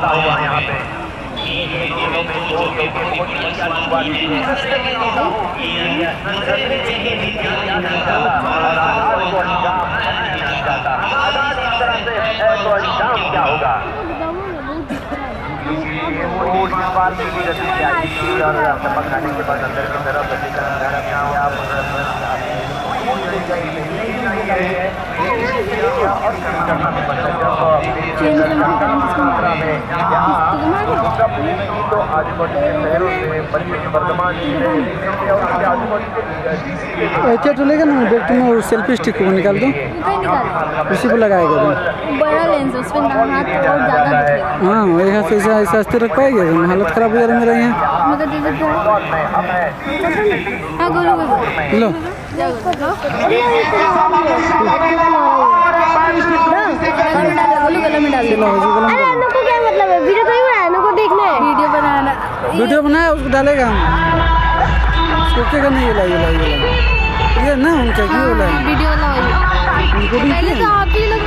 लगा हुआ है। यहाँ पे। क्या होगा वो की गति से आई थी और खाने के बाद अंदर की तरफ़ गति का तो आजू के शहरों वर्तमान क्या चलेगा ना में और सेल्फी स्टिक को निकाल दो उसी को लगाएगा तुम बड़ा लेंस है, उसमें हाथ और ज़्यादा हाँ वही हाथ से ऐसा ऐसा अस्ते रख पाएगा तुम हालत खराब हो जा रहा है मेरा यहाँ तो हूँ हाँ लो जाओ गोलू गले में डाल चलो दो उसी को अरे लगा अनु को क्या मतलब है वीडियो थोड़ी बनाना अनु को देखना है वीडियो बनाना वीडियो बनाया उसको डालेगा हम। उसको क्या करना ये लाइए लाई ये ना उनका क्यों बोला वीडियो लाइए। उनको भी पहले तो आप ही लोग